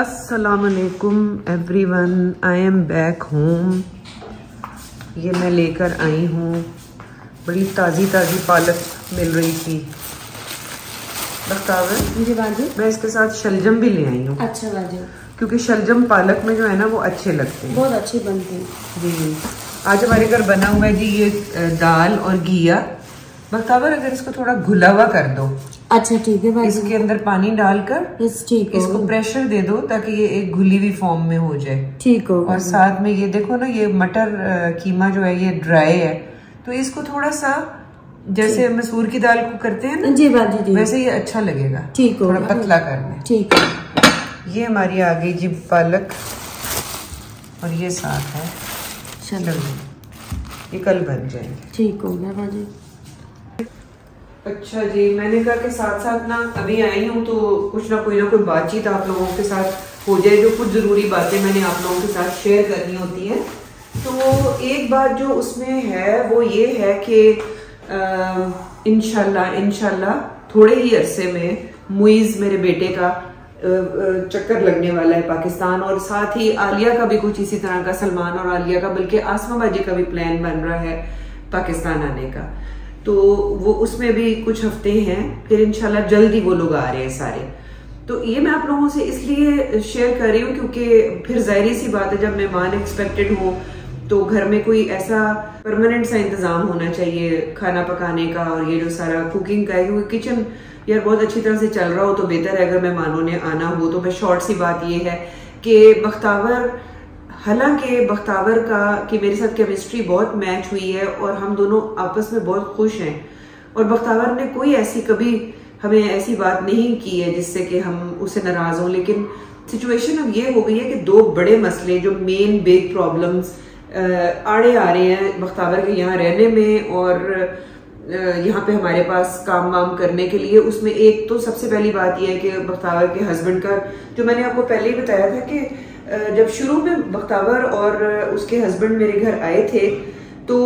असलकुम everyone I am back home ये मैं लेकर आई हूँ। बड़ी ताज़ी ताज़ी पालक मिल रही थी। मैं इसके साथ शलजम भी ले आई हूँ। अच्छा बाजू। क्योंकि शलजम पालक में जो है ना वो अच्छे लगते हैं। बहुत अच्छी बनती है। जी। आज हमारे घर बना हुआ है जी ये दाल और घिया। बख्तावर अगर इसको थोड़ा घुला हुआ कर दो। अच्छा ठीक है बाजू इसके अंदर पानी डालकर यस ठीक इसको हो प्रेशर दे दो ताकि ये एक घुली हुई फॉर्म में हो जाए। ठीक हो और साथ में ये देखो ना ये मटर कीमा जो है ये ड्राई है। तो इसको थोड़ा सा जैसे मसूर की दाल को करते हैं ना जी बाजू जी वैसे ये अच्छा लगेगा। ठीक हो थोड़ा पतला करना है। ठीक है। ये हमारी आ गई जी पालक। और ये साथ है। चलो। ये कल बन जाएँगे। ठीक हो गया बाजू अच्छा जी, मैंने कहा कि साथ साथ ना अभी आई हूँ तो कुछ ना कोई ना कोई बातचीत आप लोगों के साथ हो जाए, जो कुछ ज़रूरी बातें मैंने आप लोगों के साथ शेयर करनी होती हैं। तो एक बात जो उसमें है, वो ये है कि इनशाला इनशाला थोड़े ही अरसे में मुइज मेरे बेटे का चक्कर लगने वाला है पाकिस्तान और साथ ही आलिया का भी कुछ इसी तरह का, सलमान और आलिया का, बल्कि आसमा बाजी का भी प्लान बन रहा है पाकिस्तान आने का। तो वो उसमें भी कुछ हफ़्ते हैं, फिर इंशाल्लाह जल्द वो लोग आ रहे हैं सारे। तो ये मैं आप लोगों से इसलिए शेयर कर रही हूँ क्योंकि फिर ज़ाहिर सी बात है, जब मेहमान एक्सपेक्टेड हो तो घर में कोई ऐसा परमानेंट सा इंतज़ाम होना चाहिए, खाना पकाने का और ये जो सारा कुकिंग का है, क्योंकि किचन यार बहुत अच्छी तरह से चल रहा हो तो बेहतर है, अगर मेहमानों ने आना हो तो मैं शॉर्ट सी बात ये है कि बख्तावर हालाँकि बख्तावर का, कि मेरे साथ केमिस्ट्री बहुत मैच हुई है और हम दोनों आपस में बहुत खुश हैं। और बख्तावर ने कोई ऐसी कभी हमें ऐसी बात नहीं की है जिससे कि हम उसे नाराज़ हों। लेकिन सिचुएशन अब ये हो गई है कि दो बड़े मसले जो मेन बिग प्रॉब्लम्स आड़े आ रहे हैं बख्तावर के यहाँ रहने में और यहाँ पे हमारे पास काम वाम करने के लिए। उसमें एक तो सबसे पहली बात यह है कि बख्तावर के हस्बैंड का, जो मैंने आपको पहले ही बताया था कि जब शुरू में बख्तावर और उसके हस्बैंड मेरे घर आए थे तो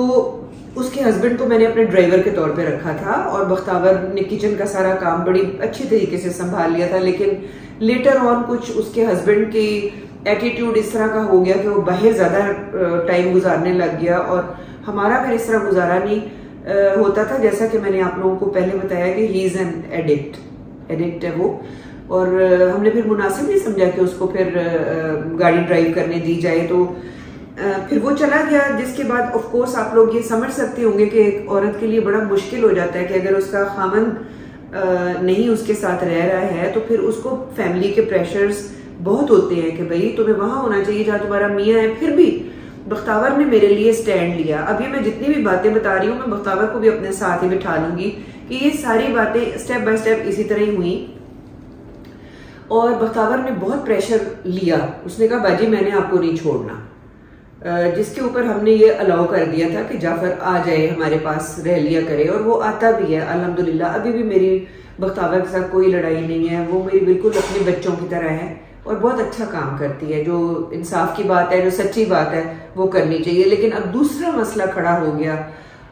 उसके हस्बैंड को मैंने अपने ड्राइवर के तौर पे रखा था और बख्तावर ने किचन का सारा काम बड़ी अच्छी तरीके से संभाल लिया था, लेकिन लेटर ऑन कुछ उसके हस्बैंड की एटीट्यूड इस तरह का हो गया कि वो बाहर ज़्यादा टाइम गुजारने लग गया और हमारा फिर इस तरह गुजारा नहीं होता था, जैसा कि मैंने आप लोगों को पहले बताया कि he is an addict addict है वो। और हमने फिर मुनासिब नहीं समझा कि उसको फिर गाड़ी ड्राइव करने दी जाए तो फिर वो चला गया, जिसके बाद ऑफ़ कोर्स आप लोग ये समझ सकते होंगे कि एक औरत के लिए बड़ा मुश्किल हो जाता है कि अगर उसका खामन नहीं उसके साथ रह रहा है तो फिर उसको फैमिली के प्रेशर्स बहुत होते हैं कि भाई तुम्हें वहाँ होना चाहिए जहाँ तुम्हारा मियाँ है, फिर भी बख्तावर ने मेरे लिए स्टैंड लिया। अभी मैं जितनी भी बातें बता रही हूँ, मैं बख्तावर को भी अपने साथ ही बिठा लूँगी कि ये सारी बातें स्टेप बाय स्टेप इसी तरह ही हुई। और बख्तावर ने बहुत प्रेशर लिया। उसने कहा, बाजी, मैंने आपको नहीं छोड़ना। जिसके ऊपर हमने ये अलाउ कर दिया था कि जाफ़र आ जाए, हमारे पास रह लिया करे, और वो आता भी है, अल्हम्दुलिल्लाह। अभी भी मेरी बख्तावर के साथ कोई लड़ाई नहीं है, वो मेरी बिल्कुल अपने बच्चों की तरह है और बहुत अच्छा काम करती है। जो इंसाफ की बात है, जो सच्ची बात है, वो करनी चाहिए। लेकिन अब दूसरा मसला खड़ा हो गया।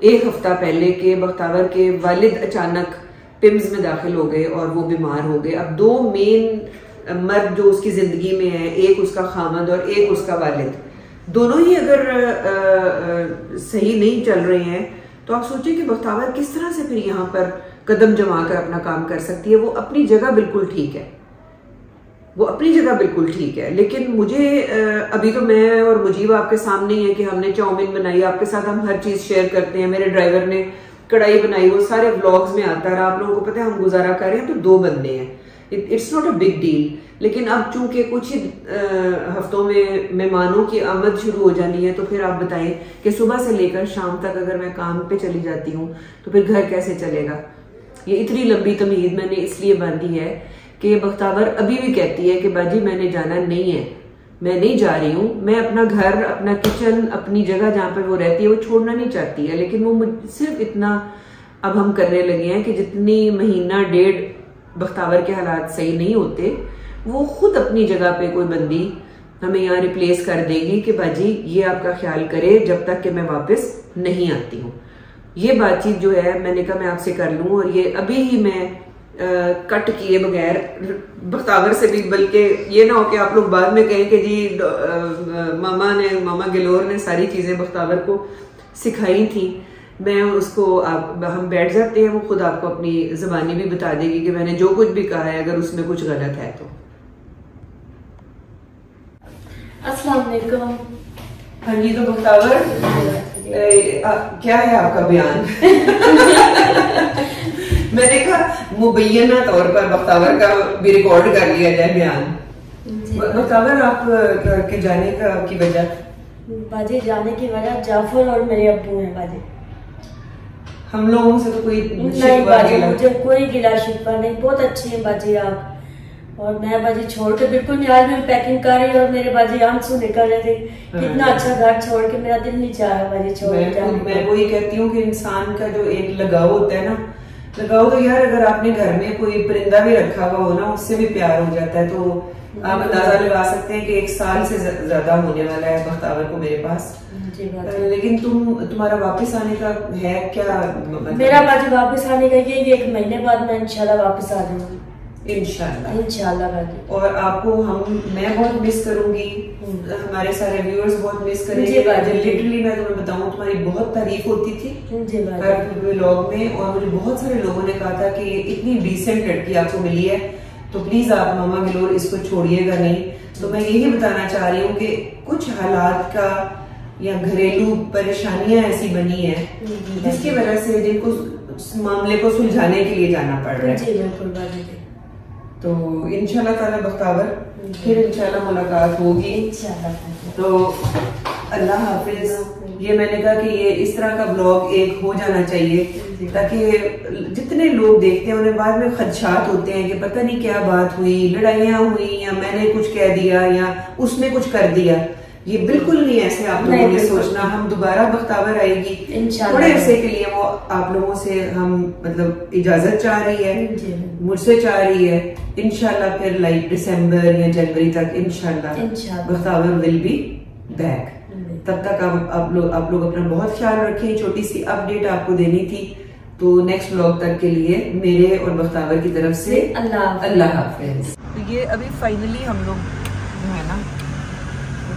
एक हफ़्ता पहले के बख्तावर के वालिद अचानक पिम्स में दाखिल हो गए और वो बीमार हो गए। अब दो मेन मर्द जो उसकी ज़िंदगी में है एक उसका खामद और एक उसका वालिद। दोनों ही अगर अ, अ, सही नहीं चल रहे हैं तो आप सोचिए कि बख्तावर किस तरह से फिर यहाँ पर कदम जमा कर अपना काम कर सकती है। वो अपनी जगह बिल्कुल ठीक है। वो अपनी जगह बिल्कुल ठीक है। लेकिन मुझे अभी तो मैं और मुजीब आपके सामने ही है कि हमने चाउमीन बनाई आपके साथ हम हर चीज़ शेयर करते हैं। मेरे ड्राइवर ने कढ़ाई बनाई, वो सारे ब्लॉग्स में आता है और आप लोगों को पता है हम गुजारा कर रहे हैं तो दो बंदे हैं। It's not a big deal लेकिन अब चूँकि कुछ ही हफ्तों में मेहमानों की आमद शुरू हो जानी है तो फिर आप बताएँ कि सुबह से लेकर शाम तक अगर मैं काम पे चली जाती हूँ तो फिर घर कैसे चलेगा? ये इतनी लंबी तमीज मैंने इसलिए बांधी है कि बख्तावर अभी भी कहती है कि बाजी मैंने जाना नहीं है। मैं नहीं जा रही हूँ। मैं अपना घर, अपना किचन अपनी जगह जहाँ पर वो रहती है, वो छोड़ना नहीं चाहती है। लेकिन वो सिर्फ़ इतना अब हम करने लगे हैं कि जितनी महीना, डेढ़ बख्तावर के हालात सही नहीं होते, वो खुद अपनी जगह पे कोई बंदी हमें यहाँ रिप्लेस कर देगी कि बाजी ये आपका ख्याल करे जब तक कि मैं वापस नहीं आती हूँ। ये बातचीत जो है, मैंने कहा मैं आपसे कर लूँ और ये अभी ही मैं कट किए बगैर बख्तावर से भी बल्कि ये ना हो कि आप लोग बाद में कहें कि जी अ, मामा ने मामा गिलोर ने सारी चीज़ें बख्तावर को सिखाई थी। मैं उसको आप हम बैठ जाते हैं वो खुद आपको अपनी जबानी भी बता देगी कि मैंने जो कुछ भी कहा है अगर उसमें कुछ गलत है तो। अस्सलाम वालेकुम। हाँ जी तो बख्तावर। आ, क्या है आपका बयान? मैंने कहा मुबैना तौर पर बख्तावर का भी रिकॉर्ड कर लिया जाए बयान। बख्तावर आप के जाने का की वजह? बाजी जाने की वजह जाफ़र और मेरे अबू हैं बाजी। हम लोगों से तो कोई नहीं बाजी मुझे कोई गिला शिकवा नहीं। बहुत अच्छी है बाजी आप। और मैं बाजी छोड़ के बिल्कुल नहीं आज मैं पैकिंग कर रही और मेरे बाजी आँसू निकल रहे थे। कितना हाँ। अच्छा घर छोड़ के मेरा दिल नहीं चाह रहा बाजी छोड़ मैं मैं वही कहती हूँ कि इंसान का जो एक लगाव होता है ना लगाव तो यार अगर आपने घर में कोई परिंदा भी रखा हुआ हो ना उससे भी प्यार हो जाता है तो आप अंदाज़ा लगा सकते हैं कि एक साल से ज़्यादा होने वाला है बख्तावर को मेरे पास। लेकिन तुम तुम्हारा वापस आने का है क्या मतलब? मेरा बाजी वापस आने का ये एक महीने बाद मैं इंशाल्लाह वापस आ जाऊँगी। इंशाल्लाह। इंशाल्लाह और आपको हम मैं बहुत मिस करूँगी। हम्म। हमारे सारे व्यूअर्स बहुत मिस करेंगे। लिटरली मैं तुम्हें बताऊँ तुम्हारी बहुत तारीफ़ होती थी। हर व्लॉग में और मुझे बहुत सारे लोगों ने कहा था कि इतनी डिसेंट लड़की आपको मिली है। तो प्लीज़ आप मामा गिलोर इसको छोड़िएगा नहीं। तो मैं यही बताना चाह रही हूँ कि कुछ हालात का या घरेलू परेशानियाँ ऐसी बनी है हम्म, जिसकी वजह से जिनको मामले को सुलझाने के लिए जाना पड़ रहा है। तो इनशाला ताला बख्तावर फिर इनशाला मुलाकात होगी। तो अल्लाह हाफिज। ये मैंने कहा कि ये इस तरह का ब्लॉग एक हो जाना चाहिए ताकि जितने लोग देखते हैं उन्हें बाद में खदशात होते हैं कि पता नहीं क्या बात हुई लड़ाइयाँ हुई या मैंने कुछ कह दिया या उसने कुछ कर दिया। ये बिल्कुल नहीं ऐसे आप लोगों ने सोचना हम दोबारा बख्तावर आएगी। थोड़े अरसे के लिए वो आप लोगों से हम मतलब इजाज़त चाह रही है। मुझसे चाह रही है इनशाला फिर लाइक दिसंबर या जनवरी तक इनशाला बख्तावर विल बी बैक। तब तक आप आप लोग आप लोग अपना बहुत ख्याल रखें। छोटी सी अपडेट आपको देनी थी। तो नेक्स्ट ब्लॉग तक के लिए मेरे और बख्तावर की तरफ़ से अल्लाह हाफिज। अल्लाह हाफिज। तो ये अभी फाइनली हम लोग जो है ना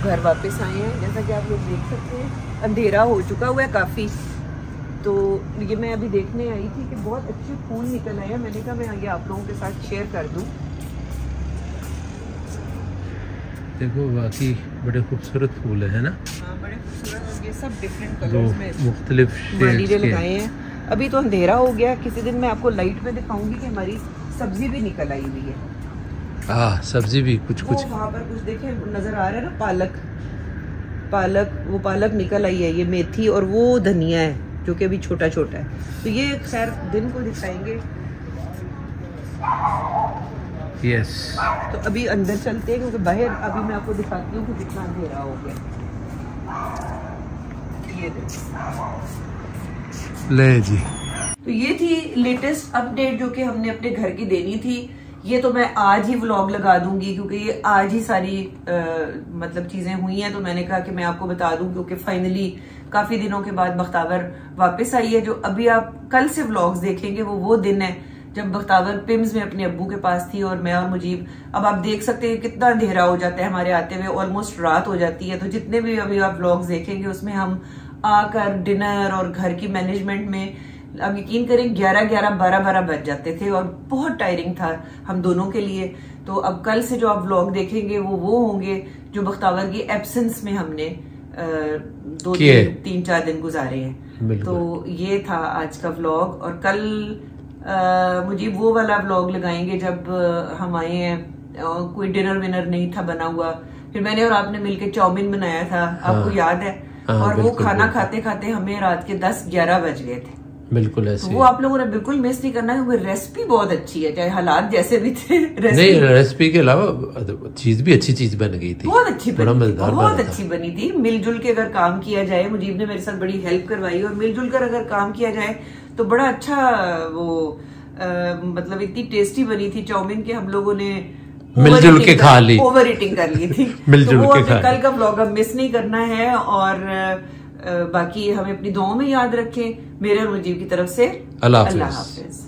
घर वापस आए हैं। जैसा कि आप लोग देख सकते हैं अंधेरा हो चुका हुआ है काफ़ी। तो ये मैं अभी देखने आई थी कि बहुत अच्छे फूल निकल आए हैं। मैंने कहा मैं आगे आप लोगों के साथ शेयर कर दूँ। देखो बाकी बड़े खूबसूरत फूल है ना? हाँ बड़े खूबसूरत ये सब डिफरेंट कलर्स में मुख्तलिफ़ लगाए हैं। अभी तो अंधेरा हो गया किसी दिन मैं आपको लाइट में दिखाऊँगी कि हमारी सब्ज़ी भी निकल आई हुई है। हाँ सब्ज़ी भी कुछ कुछ। वहाँ पर कुछ देखे नज़र आ रहा है ना पालक। पालक वो पालक निकल आई है ये मेथी और वो धनिया है जो कि अभी छोटा छोटा है। तो ये खैर दिन को दिखाएँगे। यस तो अभी अंदर चलते हैं क्योंकि बाहर अभी मैं आपको दिखाती हूँ कि कितना अंधेरा हो गया। ये ले जी। तो ये थी लेटेस्ट अपडेट जो कि हमने अपने घर की देनी थी। ये तो मैं आज ही व्लॉग लगा दूँगी क्योंकि ये आज ही सारी आ, मतलब चीज़ें हुई हैं तो मैंने कहा कि मैं आपको बता दूँ क्योंकि फाइनली काफ़ी दिनों के बाद बख्तावर वापस आई है जो अभी आप कल से व्लॉग्स देखेंगे वो वो दिन है जब बख्तावर पिम्स में अपने अब्बू के पास थी और मैं और मुजीब अब आप देख सकते हैं कितना अंधेरा हो जाता है हमारे आते हुए ऑलमोस्ट रात हो जाती है तो जितने भी अभी आप व्लॉग्स देखेंगे उसमें हम आकर डिनर और घर की मैनेजमेंट में अब यकीन करें ग्यारह ग्यारह बारह बारह बज जाते थे और बहुत टायरिंग था हम दोनों के लिए। तो अब कल से जो आप व्लॉग देखेंगे वो वो होंगे जो बख्तावर की एब्सेंस में हमने दो। दिन तीन चार दिन गुजारे हैं। तो ये था आज का व्लॉग और कल अ, मुझे वो वाला व्लॉग लगाएँगे जब हम आए हैं कोई डिनर विनर नहीं था बना हुआ। फिर मैंने और आपने मिलके चाउमीन बनाया था आपको हाँ। याद है? हाँ, और वो खाना खाते खाते हमें रात के दस ग्यारह बज गए थे। बिल्कुल ऐसे वो आप लोगों ने बिल्कुल मिस नहीं करना क्योंकि रेसिपी बहुत अच्छी है चाहे हालात जैसे भी थे नहीं रेसिपी के अलावा चीज़ भी अच्छी चीज़ बन गई थी। बहुत अच्छी बनी थी मज़ेदार बहुत अच्छी बनी थी। मिलजुल के अगर काम किया जाए मुजीब ने मेरे साथ बड़ी हेल्प करवाई और मिलजुल कर अगर काम किया जाए तो बड़ा अच्छा वो मतलब इतनी टेस्टी बनी थी चाउमीन के हम लोगों ने मिलजुल के खा ली। ओवर ईटिंग कर ली थी। मिलजुल तो के कल का ब्लॉग अब मिस नहीं करना है और बाकी हमें अपनी दुआओं में याद रखें मेरे और मुजीब की तरफ़ से अल्लाह हाफिज।